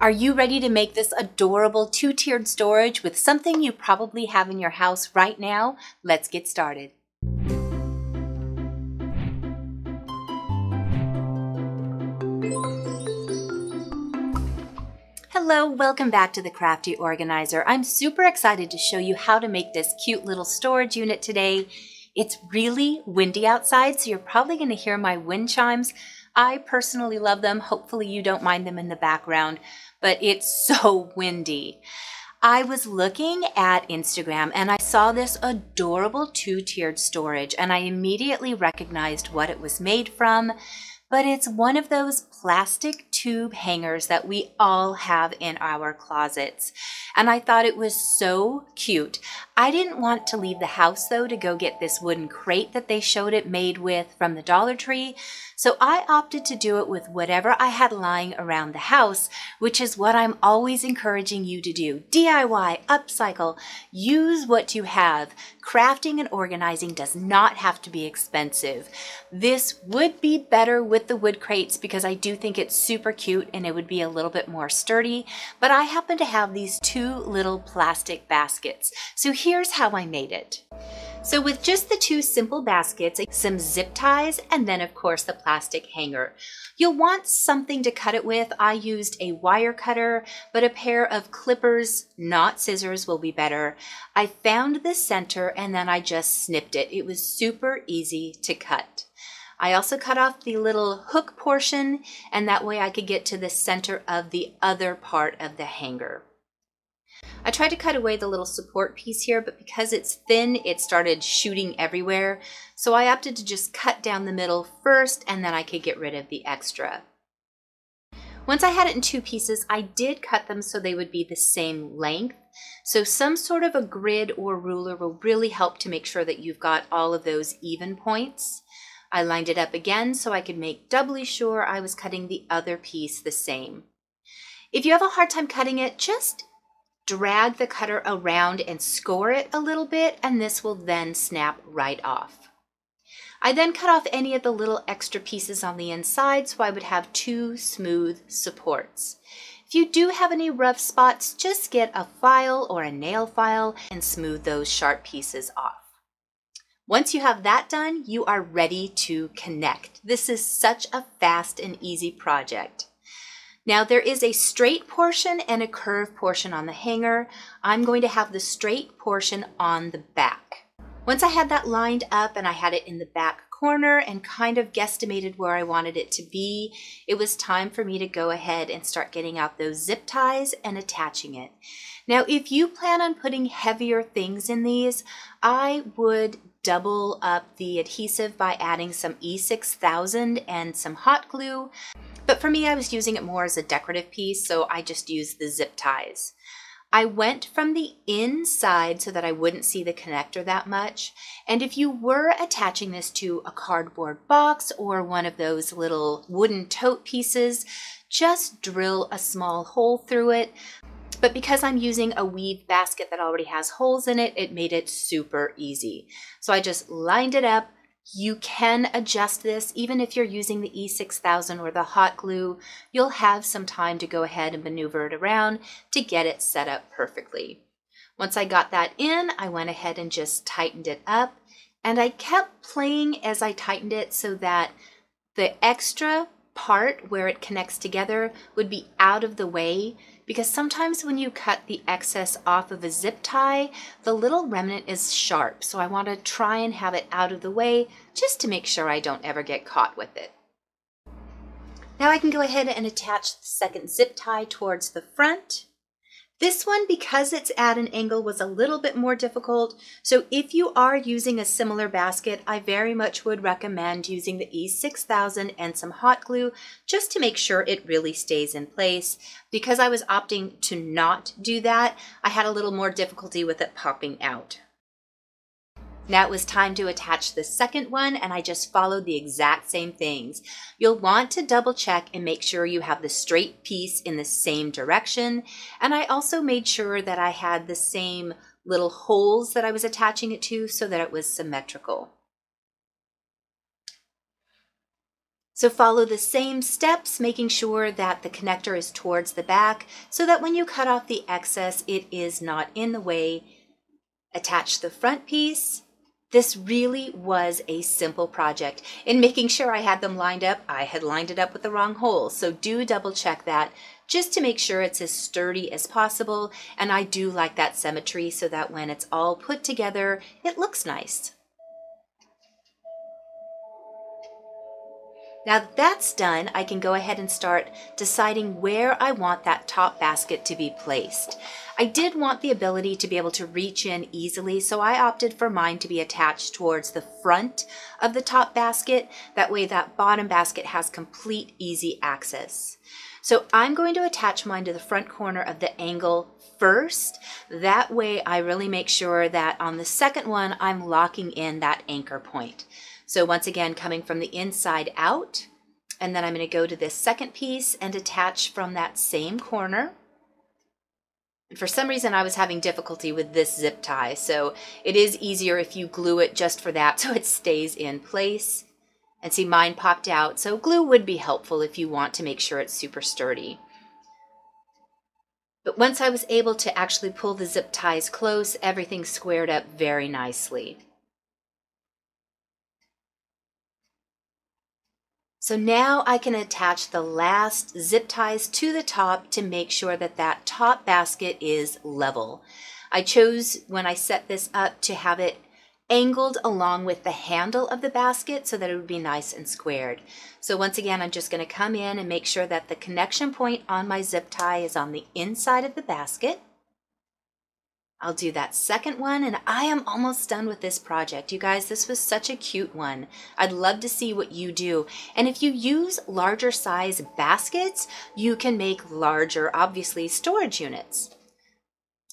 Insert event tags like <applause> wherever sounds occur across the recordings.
Are you ready to make this adorable two-tiered storage with something you probably have in your house right now? Let's get started. Hello, welcome back to the Crafty Organizer. I'm super excited to show you how to make this cute little storage unit today. It's really windy outside, so you're probably going to hear my wind chimes. I personally love them. Hopefully you don't mind them in the background, but it's <laughs> so windy. I was looking at Instagram and I saw this adorable two-tiered storage and I immediately recognized what it was made from, but it's one of those plastic tube hangers that we all have in our closets. And I thought it was so cute. I didn't want to leave the house though to go get this wooden crate that they showed it made with from the Dollar Tree. So I opted to do it with whatever I had lying around the house, which is what I'm always encouraging you to do. DIY, upcycle, use what you have. Crafting and organizing does not have to be expensive. This would be better with the wood crates because I do think it's super cute and it would be a little bit more sturdy, but I happen to have these two little plastic baskets. So here's how I made it. So with just the two simple baskets, some zip ties, and then of course the plastic hanger. You'll want something to cut it with. I used a wire cutter, but a pair of clippers, not scissors, will be better. I found the center and then I just snipped it. It was super easy to cut. I also cut off the little hook portion and that way I could get to the center of the other part of the hanger. I tried to cut away the little support piece here, but because it's thin, it started shooting everywhere. So I opted to just cut down the middle first, and then I could get rid of the extra. Once I had it in two pieces, I did cut them so they would be the same length. So some sort of a grid or ruler will really help to make sure that you've got all of those even points. I lined it up again so I could make doubly sure I was cutting the other piece the same. If you have a hard time cutting it, just drag the cutter around and score it a little bit, and this will then snap right off. I then cut off any of the little extra pieces on the inside so I would have two smooth supports. If you do have any rough spots, just get a file or a nail file and smooth those sharp pieces off. Once you have that done, you are ready to connect. This is such a fast and easy project. Now there is a straight portion and a curved portion on the hanger. I'm going to have the straight portion on the back. Once I had that lined up and I had it in the back corner and kind of guesstimated where I wanted it to be, it was time for me to go ahead and start getting out those zip ties and attaching it. Now, if you plan on putting heavier things in these, I would double up the adhesive by adding some E6000 and some hot glue. But for me, I was using it more as a decorative piece, so I just used the zip ties. I went from the inside so that I wouldn't see the connector that much. And if you were attaching this to a cardboard box or one of those little wooden tote pieces, just drill a small hole through it. But because I'm using a weave basket that already has holes in it, it made it super easy. So I just lined it up, you can adjust this even if you're using the E6000 or the hot glue. You'll have some time to go ahead and maneuver it around to get it set up perfectly. Once I got that in, I went ahead and just tightened it up. And I kept playing as I tightened it so that the extra part where it connects together would be out of the way because sometimes when you cut the excess off of a zip tie, the little remnant is sharp. So I want to try and have it out of the way just to make sure I don't ever get caught with it. Now I can go ahead and attach the second zip tie towards the front. This one, because it's at an angle, was a little bit more difficult. So if you are using a similar basket, I very much would recommend using the E6000 and some hot glue just to make sure it really stays in place. Because I was opting to not do that, I had a little more difficulty with it popping out. Now it was time to attach the second one and I just followed the exact same things. You'll want to double check and make sure you have the straight piece in the same direction. And I also made sure that I had the same little holes that I was attaching it to so that it was symmetrical. So follow the same steps, making sure that the connector is towards the back so that when you cut off the excess, it is not in the way. Attach the front piece. This really was a simple project. In making sure I had them lined up, I had lined it up with the wrong hole. So do double check that just to make sure it's as sturdy as possible. And I do like that symmetry so that when it's all put together, it looks nice. Now that that's done, I can go ahead and start deciding where I want that top basket to be placed. I did want the ability to be able to reach in easily, so I opted for mine to be attached towards the front of the top basket. That way that bottom basket has complete easy access. So I'm going to attach mine to the front corner of the angle first. That way I really make sure that on the second one, I'm locking in that anchor point. So once again, coming from the inside out, and then I'm going to go to this second piece and attach from that same corner. And for some reason, I was having difficulty with this zip tie, so it is easier if you glue it just for that <laughs> so it stays in place. And see, mine popped out, so glue would be helpful if you want to make sure it's super sturdy. But once I was able to actually pull the zip ties close, everything squared up very nicely. So now I can attach the last zip ties to the top to make sure that that top basket is level. I chose when I set this up to have it angled along with the handle of the basket so that it would be nice and squared. So once again, I'm just going to come in and make sure that the connection point on my zip tie is on the inside of the basket. I'll do that second one and I am almost done with this project. You guys, this was such a cute one. I'd love to see what you do. And if you use larger size baskets, you can make larger, obviously, storage units.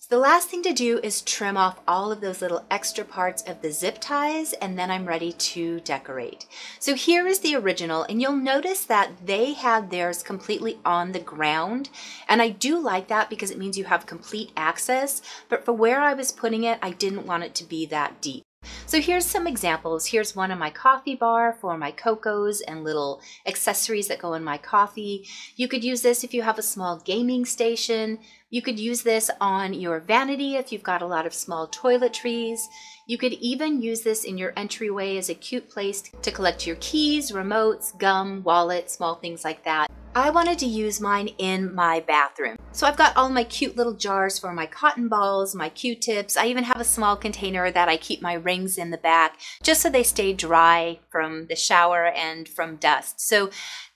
The last thing to do is trim off all of those little extra parts of the zip ties and then I'm ready to decorate. So here is the original and you'll notice that they had theirs completely on the ground and I do like that because it means you have complete access but for where I was putting it I didn't want it to be that deep. So here's some examples. Here's one of my coffee bar for my cocos and little accessories that go in my coffee. You could use this if you have a small gaming station. You could use this on your vanity if you've got a lot of small toiletries. You could even use this in your entryway as a cute place to collect your keys, remotes, gum, wallet, small things like that. I wanted to use mine in my bathroom. So I've got all my cute little jars for my cotton balls, my Q-tips. I even have a small container that I keep my rings in the back just so they stay dry from the shower and from dust. So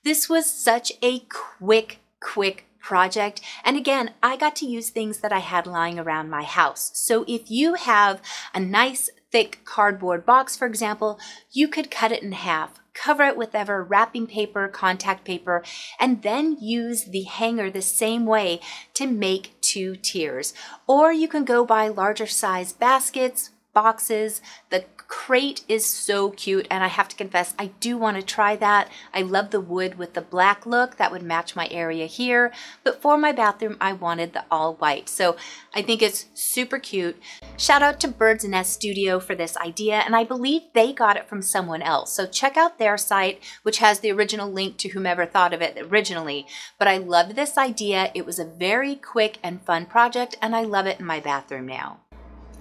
this was such a quick, quick project. And again, I got to use things that I had lying around my house. So if you have a nice thick cardboard box, for example, you could cut it in half, cover it with ever wrapping paper, contact paper, and then use the hanger the same way to make two tiers. Or you can go buy larger size baskets, boxes. The crate is so cute and I have to confess I do want to try that. I love the wood with the black look that would match my area here but for my bathroom I wanted the all white so I think it's super cute. Shout out to Bird's Nest Studio for this idea and I believe they got it from someone else so check out their site which has the original link to whomever thought of it originally but I love this idea. It was a very quick and fun project and I love it in my bathroom now.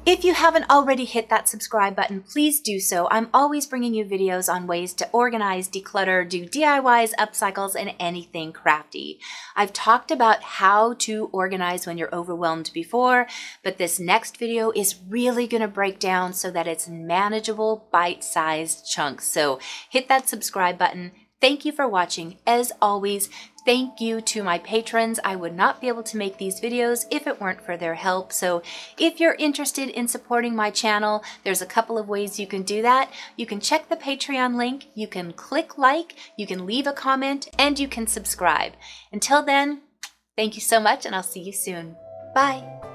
If you haven't already hit that subscribe button, please do so. I'm always bringing you videos on ways to organize, declutter, do DIYs, upcycles, and anything crafty. I've talked about how to organize when you're overwhelmed before, but this next video is really going to break down so that it's manageable, bite-sized chunks. So hit that subscribe button. Thank you for watching. As always, Thank you to my patrons. I would not be able to make these videos if it weren't for their help. So if you're interested in supporting my channel, there's a couple of ways you can do that. You can check the Patreon link, you can click like, you can leave a comment, and you can subscribe. Until then, thank you so much and I'll see you soon. Bye.